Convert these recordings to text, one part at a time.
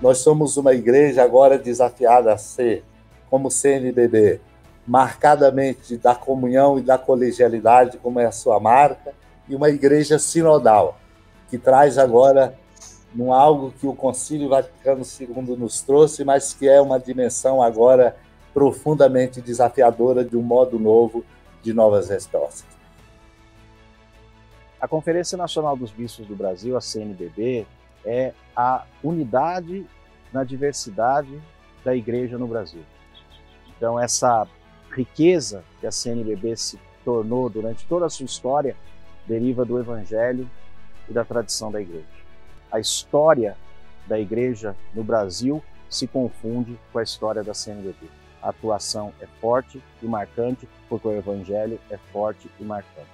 Nós somos uma igreja agora desafiada a ser, como CNBB, marcadamente da comunhão e da colegialidade, como é a sua marca, e uma igreja sinodal, que traz agora num algo que o Concílio Vaticano II nos trouxe, mas que é uma dimensão agora profundamente desafiadora de um modo novo de novas respostas. A Conferência Nacional dos Bispos do Brasil, a CNBB, é a unidade na diversidade da igreja no Brasil. Então, essa riqueza que a CNBB se tornou durante toda a sua história deriva do Evangelho e da tradição da igreja. A história da igreja no Brasil se confunde com a história da CNBB. A atuação é forte e marcante, porque o Evangelho é forte e marcante.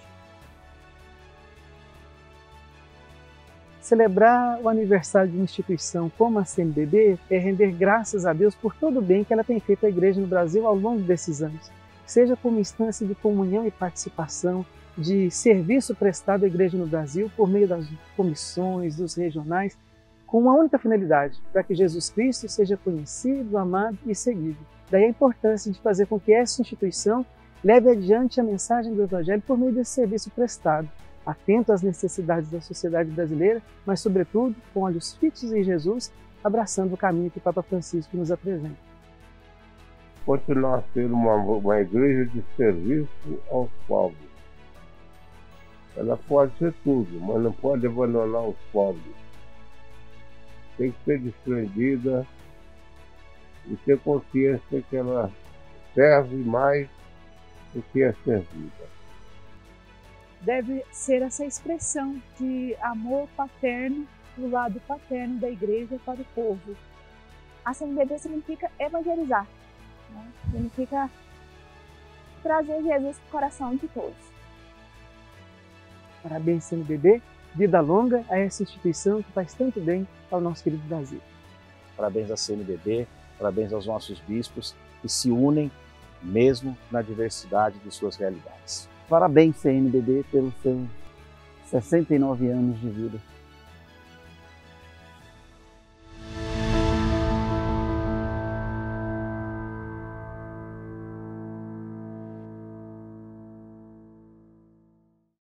Celebrar o aniversário de uma instituição como a CNBB é render graças a Deus por todo o bem que ela tem feito à igreja no Brasil ao longo desses anos, seja como instância de comunhão e participação, de serviço prestado à igreja no Brasil por meio das comissões, dos regionais, com uma única finalidade, para que Jesus Cristo seja conhecido, amado e seguido. Daí a importância de fazer com que essa instituição leve adiante a mensagem do Evangelho por meio desse serviço prestado, atento às necessidades da sociedade brasileira, mas, sobretudo, com olhos fixos em Jesus, abraçando o caminho que o Papa Francisco nos apresenta. Continuar a ser uma, uma igreja de serviço aos pobres. Ela pode ser tudo, mas não pode abandonar os pobres. Tem que ser desprendida e ter consciência que ela serve mais do que é servida deve ser essa expressão de amor paterno do lado paterno da igreja para o povo. A CNBB significa evangelizar, né? significa trazer Jesus para o coração de todos. Parabéns, CNBB. Vida longa a essa instituição que faz tanto bem ao nosso querido Brasil. Parabéns à CNBB, parabéns aos nossos bispos que se unem mesmo na diversidade de suas realidades. Parabéns, CNBB, pelos seus 69 anos de vida.